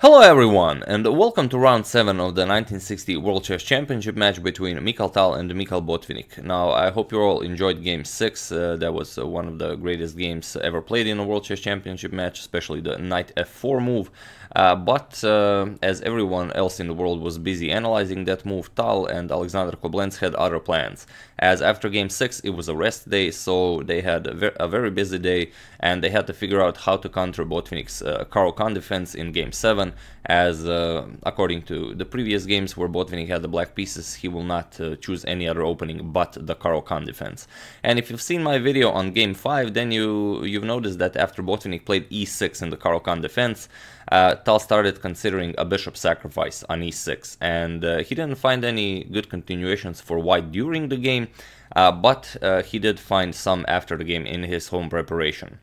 Hello everyone, and welcome to round 7 of the 1960 World Chess Championship match between Mikhail Tal and Mikhail Botvinnik. Now, I hope you all enjoyed game 6, uh, that was uh, one of the greatest games ever played in a World Chess Championship match, especially the knight f4 move. Uh, but uh, as everyone else in the world was busy analyzing that move, Tal and Alexander Koblenz had other plans. As after game 6 it was a rest day, so they had a, ver a very busy day and they had to figure out how to counter Botvinnik's uh, Caro-Kann defense in game 7 as uh, according to the previous games where Botvinnik had the black pieces, he will not uh, choose any other opening but the Caro-Kann defense. And if you've seen my video on game 5, then you, you've noticed that after Botvinnik played e6 in the Caro-Kann defense, uh, Tal started considering a bishop sacrifice on e6, and uh, he didn't find any good continuations for white during the game, uh, but uh, he did find some after the game in his home preparation.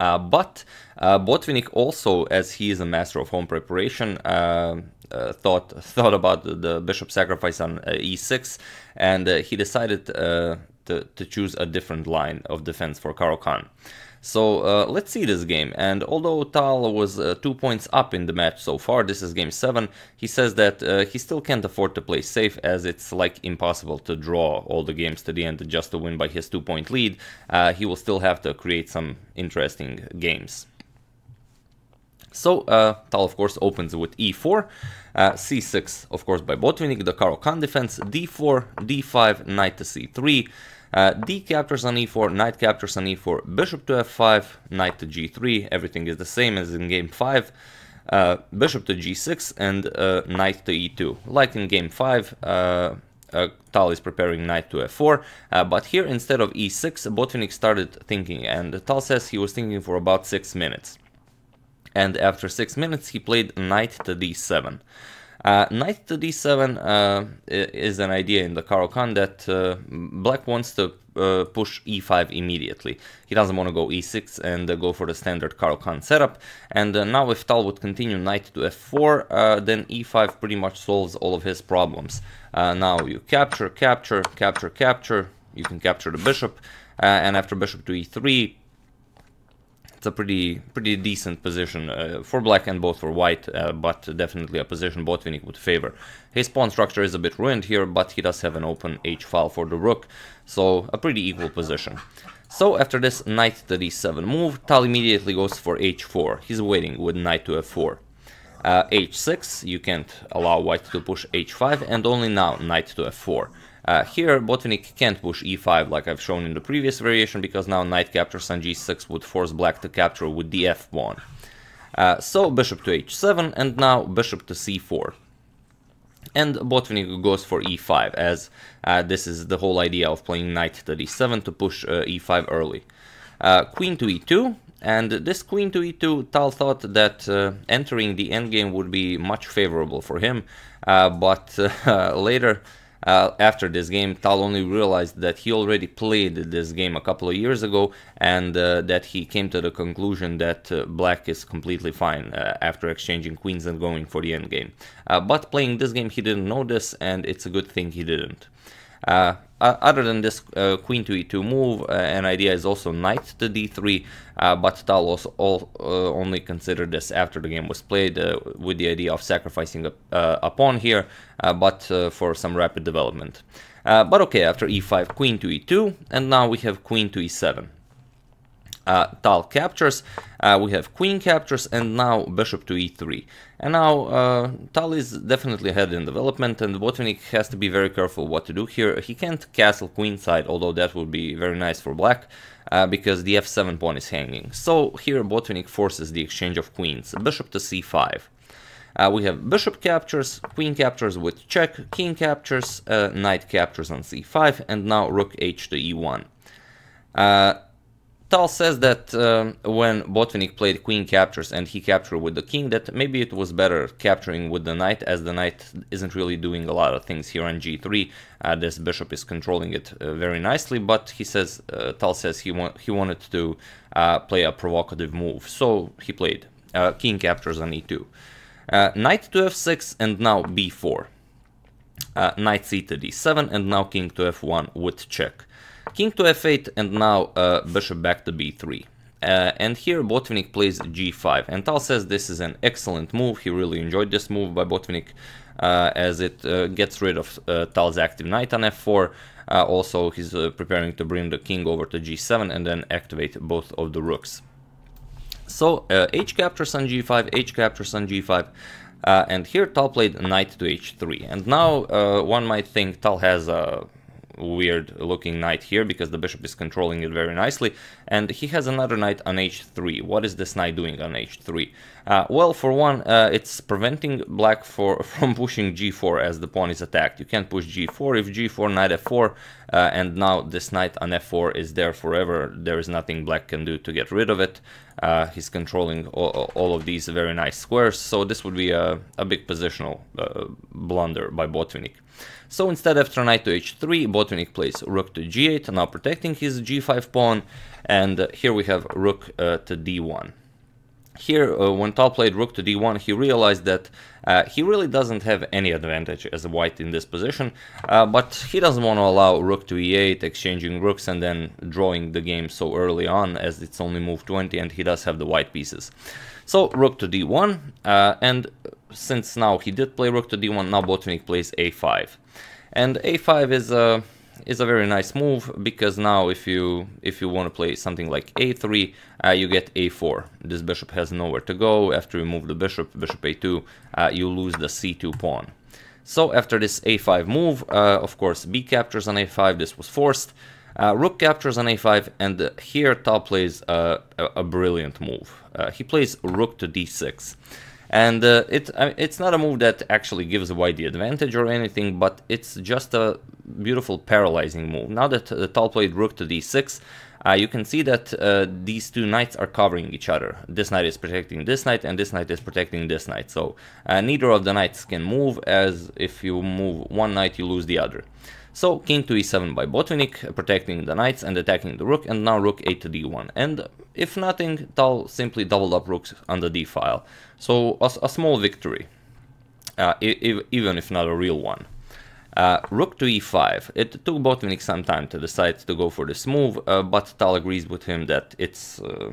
Uh, but uh, Botvinnik also, as he is a master of home preparation, thought thought about the, bishop sacrifice on uh, e6, and he decided to, to choose a different line of defense for Caro-Kann. So uh, let's see this game. And although Tal was uh, two points up in the match so far, this is game seven, he says that uh, he still can't afford to play safe as it's like impossible to draw all the games to the end just to win by his two point lead. Uh, he will still have to create some interesting games. So uh, Tal of course opens with e4, uh, c6 of course by Botvinnik, the Caro-Kann defense, d4, d5, knight to c3, uh, d captures on e4, knight captures on e4, bishop to f5, knight to g3, everything is the same as in game 5, uh, bishop to g6 and uh, knight to e2. Like in game 5, uh, uh, Tal is preparing knight to f4, uh, but here instead of e6, Botvinnik started thinking, and Tal says he was thinking for about 6 minutes. And after 6 minutes he played knight to d7. Uh, knight to d7 uh, is an idea in the Caro-Kann that uh, black wants to uh, push e5 immediately. He doesn't want to go e6 and uh, go for the standard Caro-Kann setup. And uh, now if Tal would continue knight to f4, then e5 pretty much solves all of his problems. now you capture, capture, capture, capture. You can capture the bishop. and after bishop to e3, it's a pretty pretty decent position uh, for black and both for white, uh, but definitely a position Botvinnik would favor. His pawn structure is a bit ruined here, but he does have an open h-file for the rook, so a pretty equal position. So after this knight to d7 move, Tal immediately goes for h4. He's waiting with knight to f4. Uh, h6, you can't allow white to push h5, and only now knight to f4. Uh, here, Botvinnik can't push e5 like I've shown in the previous variation, because now knight captures on g6 would force black to capture with the f pawn. Uh, so bishop to h7, and now bishop to c4. And Botvinnik goes for e5, as uh, this is the whole idea of playing knight to d7 to push uh, e5 early. Uh, queen to e2, and this queen to e2, Tal thought that uh, entering the endgame would be much favorable for him, but later uh, after this game, Tal only realized that he already played this game a couple of years ago and uh, that he came to the conclusion that uh, black is completely fine uh, after exchanging queens and going for the endgame. Uh, but playing this game, he didn't know this and it's a good thing he didn't. Uh, other than this uh, queen to e2 move, uh, an idea is also knight to d3, uh, but Tal also all, only considered this after the game was played with the idea of sacrificing a, a pawn here, but for some rapid development. but okay, after e5, queen to e2, and now we have queen to e7 uh, Tal captures, uh, we have queen captures, and now bishop to e3. And now uh, Tal is definitely ahead in development, and Botvinnik has to be very careful what to do here. He can't castle queenside, although that would be very nice for black, uh, because the f7 pawn is hanging. So here Botvinnik forces the exchange of queens, bishop to c5. Uh, we have bishop captures, queen captures with check, king captures, uh, knight captures on c5, and now rook h to e1. Tal says that uh, when Botvinnik played queen captures and he captured with the king, that maybe it was better capturing with the knight, as the knight isn't really doing a lot of things here on g3. Uh, this bishop is controlling it uh, very nicely, but he says, uh, Tal says he, he wanted to uh, play a provocative move, so he played uh, king captures on e2. knight to f6 and now b4. knight c to d7 and now king to f1 with check. King to f8 and now uh, bishop back to b3. uh, and here Botvinnik plays g5, and Tal says this is an excellent move, he really enjoyed this move by Botvinnik, uh, as it uh, gets rid of uh, Tal's active knight on f4, uh, also he's uh, preparing to bring the king over to g7 and then activate both of the rooks. So h captures on g5, h captures on g5, and here Tal played knight to h3, and now one might think Tal has a weird looking knight here because the bishop is controlling it very nicely. And he has another knight on h3 what is this knight doing on h3 uh, well for one uh, it's preventing black for from pushing g4 as the pawn is attacked. You can't push g4 if g4 knight f4 uh, and now this knight on f4 is there forever there is nothing black can do to get rid of it. Uh, he's controlling all, all, of these very nice squares. So this would be a, a big positional uh, blunder by Botvinnik so instead after knight to h3, Botvinnik plays rook to g8, now protecting his g5 pawn, and here we have rook uh, to d1. Here, uh, when Tal played rook to d1, he realized that uh, he really doesn't have any advantage as a white in this position, uh, but he doesn't want to allow rook to e8, exchanging rooks and then drawing the game so early on, as it's only move 20 and he does have the white pieces. So rook to d1, uh, and since now he did play rook to d1, now Botvinnik plays a5. And a5 is a is a very nice move because now if you if you want to play something like a3 uh, you get a4 this bishop has nowhere to go. After you move the bishop bishop a2 uh, you lose the c2 pawn. So after this a5 move uh, of course b captures on a5 this was forced. Uh, rook captures on a5 and here Tal plays a, a, brilliant move. Uh, he plays rook to d6 and uh, it it's not a move that actually gives white the advantage or anything, but it's just a beautiful paralyzing move. Now that the Tal played rook to d6, uh, you can see that uh, these two knights are covering each other. This knight is protecting this knight, and this knight is protecting this knight. So uh, neither of the knights can move, as if you move one knight, you lose the other. So king to e7 by Botvinnik, protecting the knights and attacking the rook, and now rook 8 to d1. And if nothing, Tal simply doubled up rooks on the d file. So a, a small victory, uh, even if not a real one. Uh, rook to e5. It took Botvinnik some time to decide to go for this move, uh, but Tal agrees with him that it's uh,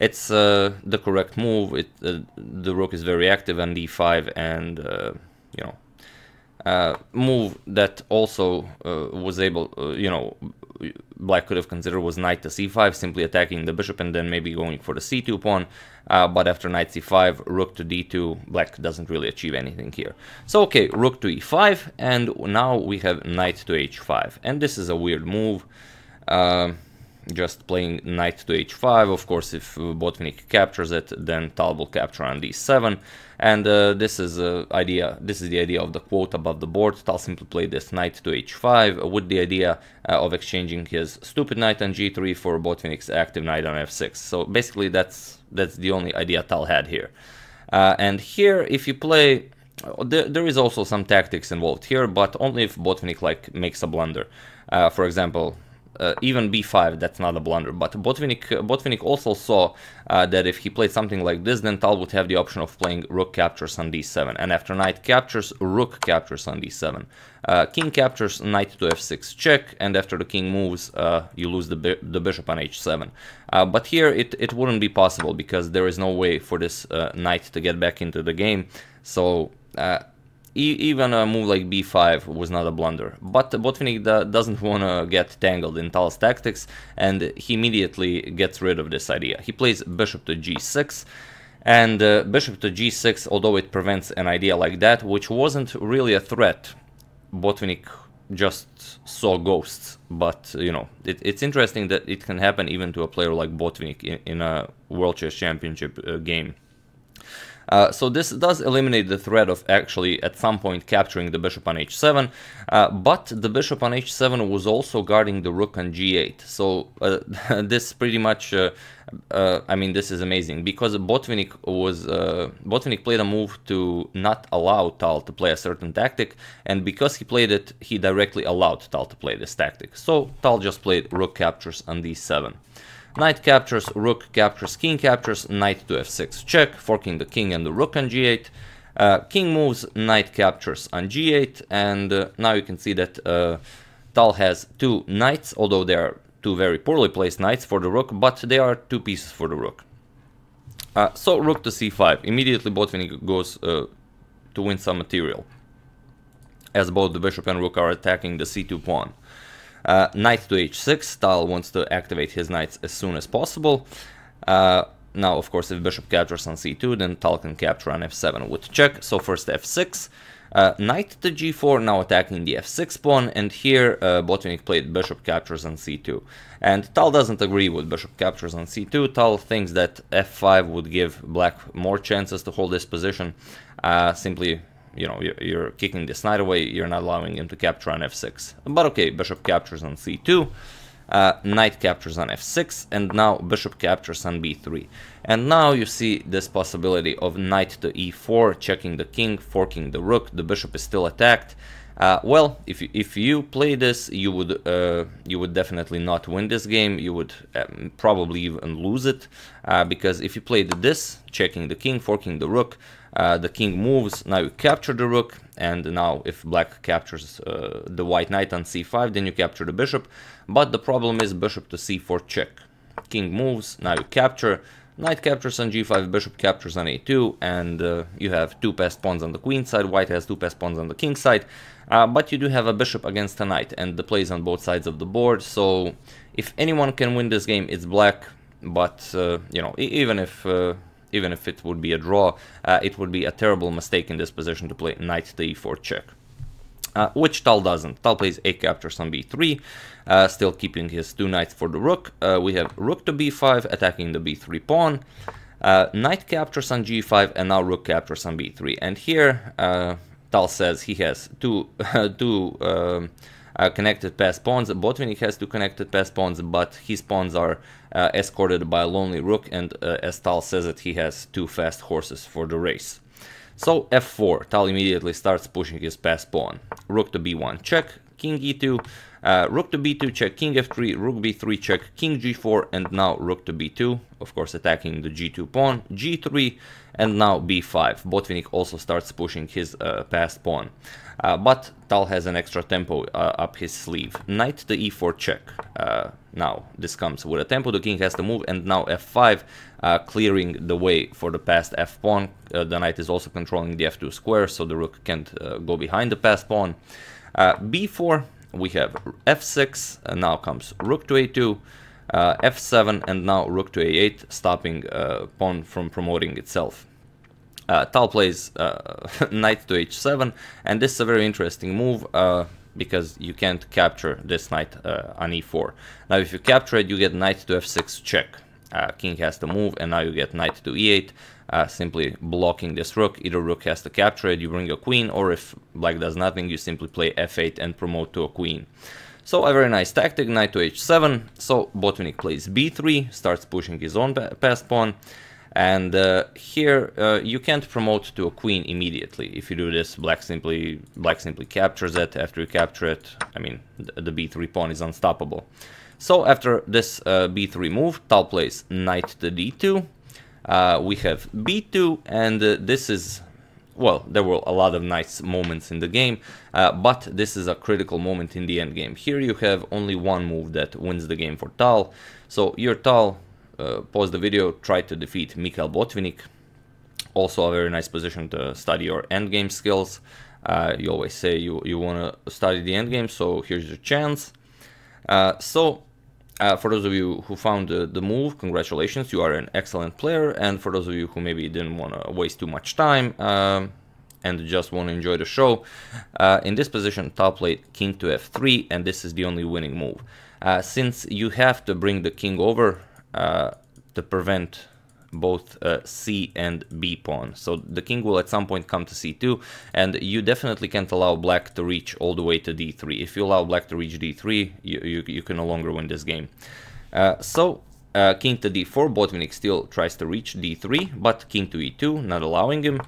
it's uh, the correct move. It, uh, the rook is very active on d5, and you know uh, move that also uh, was able, uh, you know, black could have considered was knight to c5, simply attacking the bishop and then maybe going for the c2 pawn. Uh, but after knight c5, rook to d2, black doesn't really achieve anything here. So okay, rook to e5, and now we have knight to h5. And this is a weird move. Uh, just playing knight to h5. Of course, if Botvinnik captures it, then Tal will capture on d7. And uh, this is uh, idea. This is the idea of the quote above the board. Tal simply played this knight to h5 with the idea uh, of exchanging his stupid knight on g3 for Botvinnik's active knight on f6. So basically, that's that's the only idea Tal had here. Uh, and here, if you play there, there is also some tactics involved here, but only if Botvinnik like makes a blunder. Uh, for example, uh, even b5, that's not a blunder. But Botvinnik, Botvinnik also saw uh, that if he played something like this, then Tal would have the option of playing rook captures on d7. And after knight captures, rook captures on d7. Uh, king captures, knight to f6 check, and after the king moves, uh, you lose the, bi the bishop on h7. Uh, but here it, it wouldn't be possible because there is no way for this uh, knight to get back into the game. So even a move like b5 was not a blunder. But Botvinnik doesn't want to get tangled in Tal's tactics, and he immediately gets rid of this idea. He plays bishop to g6, and uh, bishop to g6, although it prevents an idea like that, which wasn't really a threat, Botvinnik just saw ghosts. But, you know, it, it's interesting that it can happen even to a player like Botvinnik in, in a World Chess Championship uh, game. Uh, so this does eliminate the threat of actually at some point capturing the bishop on h7, uh, but the bishop on h7 was also guarding the rook on g8. So uh, this pretty much, uh, uh, I mean, this is amazing because Botvinnik was Botvinnik played a move to not allow Tal to play a certain tactic, and because he played it, he directly allowed Tal to play this tactic. So Tal just played rook captures on d7. Knight captures, rook captures, king captures, knight to f6 check, forking the king and the rook on g8. Uh, king moves, knight captures on g8, and uh, now you can see that uh, Tal has two knights, although they are two very poorly placed knights for the rook, but they are two pieces for the rook. Uh, so rook to c5. Immediately Botvinnik goes uh, to win some material, as both the bishop and rook are attacking the c2 pawn. Uh, knight to h6, Tal wants to activate his knights as soon as possible. Uh, now, of course, if bishop captures on c2, then Tal can capture on f7 with check. So first f6, uh, knight to g4, now attacking the f6 pawn, and here uh, Botvinnik played bishop captures on c2. And Tal doesn't agree with bishop captures on c2. Tal thinks that f5 would give black more chances to hold this position. Uh, simply, you know, you're, you're, kicking this knight away, you're not allowing him to capture on f6. But okay, bishop captures on c2. Uh, knight captures on f6 and now bishop captures on b3 and now you see this possibility of knight to e4 checking the king forking the rook the bishop is still attacked uh, well if you, if you play this you would uh, you would definitely not win this game you would um, probably even lose it uh, because if you played this checking the king forking the rook uh, the king moves, now you capture the rook, and now if black captures uh, the white knight on c5, then you capture the bishop, but the problem is bishop to c4 check. King moves, now you capture, knight captures on g5, bishop captures on a2, and uh, you have two passed pawns on the queen side, white has two passed pawns on the king side, uh, but you do have a bishop against a knight, and the plays on both sides of the board, so if anyone can win this game, it's black, but, uh, you know, even if even if it would be a draw, uh, it would be a terrible mistake in this position to play knight to e4 check. Uh, which Tal doesn't. Tal plays a captures on b3, uh, still keeping his two knights for the rook. Uh, we have rook to b5, attacking the b3 pawn. Uh, knight captures on g5, and now rook captures on b3. And here, uh, Tal says he has two, two um, uh, connected passed pawns. Botvinnik has two connected passed pawns, but his pawns are uh, escorted by a lonely rook, and uh, as Tal says it, he has two fast horses for the race. So f4, Tal immediately starts pushing his passed pawn. Rook to b1 check, king e2, uh, rook to b2 check, king f3, rook b3 check, king g4, and now rook to b2, of course attacking the g2 pawn, g3, and now b5. Botvinnik also starts pushing his uh, passed pawn. Uh, but Tal has an extra tempo uh, up his sleeve. Knight to e4 check. Uh, now, this comes with a tempo, the king has to move, and now f5, uh, clearing the way for the passed f-pawn. Uh, the knight is also controlling the f2 square, so the rook can't go behind the passed pawn. b4, we have f6, and now comes rook to a2, f7, and now rook to a8, stopping pawn from promoting itself. Uh, Tal plays uh, knight to h7, and this is a very interesting move uh, because you can't capture this knight uh, on e4. Now if you capture it, you get knight to f6 check. Uh, king has to move, and now you get knight to e8, uh, simply blocking this rook. Either rook has to capture it, you bring a queen, or if black does nothing, you simply play f8 and promote to a queen. So a very nice tactic, knight to h7. So Botvinnik plays b3, starts pushing his own passed pawn. And uh, here uh, you can't promote to a queen immediately. If you do this, black simply black simply captures it. After you capture it, I mean the b3 pawn is unstoppable. So after this uh, b3 move, Tal plays knight to d2. Uh, we have b2, and uh, this is well, there were a lot of nice moments in the game, uh, but this is a critical moment in the end game. Here you have only one move that wins the game for Tal. So you're Tal uh, pause the video, try to defeat Mikhail Botvinnik. Also a very nice position to study your endgame skills. Uh, you always say you, you want to study the endgame, so here's your chance. Uh, so, uh, for those of you who found the, the move, congratulations, you are an excellent player. And for those of you who maybe didn't want to waste too much time, um, and just want to enjoy the show. Uh, in this position, Tal played king to f3, and this is the only winning move. Uh, since you have to bring the king over uh, to prevent both uh, c and b pawn. So the king will at some point come to c2, and you definitely can't allow black to reach all the way to d3. If you allow black to reach d3, you, you, you can no longer win this game. Uh, so uh, king to d4, Botvinnik still tries to reach d3, but king to e2, not allowing him.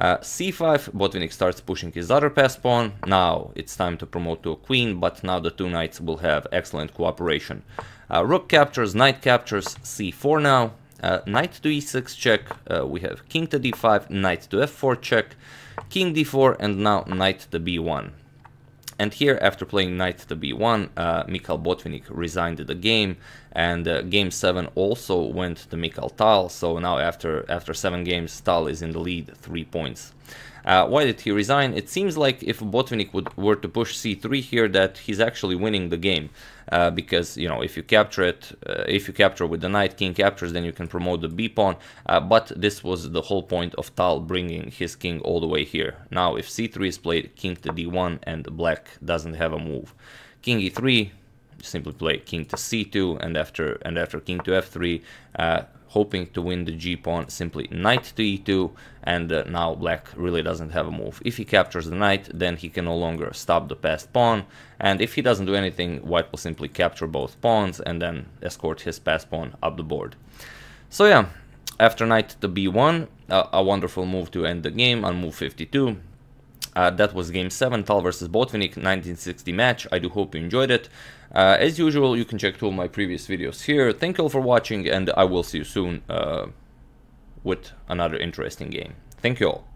Uh, c5, Botvinnik starts pushing his other passed pawn. Now it's time to promote to a queen, but now the two knights will have excellent cooperation. Uh, rook captures, knight captures, c4 now. Uh, knight to e6 check, uh, we have king to d5, knight to f4 check, king d4, and now knight to b1. And here, after playing knight to b1, uh, Mikhail Botvinnik resigned the game, and uh, game 7 also went to Mikhail Tal, so now after, after 7 games, Tal is in the lead 3 points. Uh, why did he resign? It seems like if Botvinnik would, were to push c3 here, that he's actually winning the game. Uh, because, you know, if you capture it, uh, if you capture with the knight, king captures, then you can promote the b-pawn. Uh, but this was the whole point of Tal bringing his king all the way here. Now, if c3 is played, king to d1, and black doesn't have a move. King e3, simply play king to c2, and after and after king to f3, uh, hoping to win the g-pawn, simply knight to e2, and uh, now black really doesn't have a move. If he captures the knight, then he can no longer stop the passed pawn, and if he doesn't do anything, white will simply capture both pawns and then escort his passed pawn up the board. So yeah, after knight to b1, uh, a wonderful move to end the game on move 52. Uh, that was game 7, Tal versus Botvinnik 1960 match. I do hope you enjoyed it. Uh, as usual, you can check two of my previous videos here. Thank you all for watching, and I will see you soon uh, with another interesting game. Thank you all.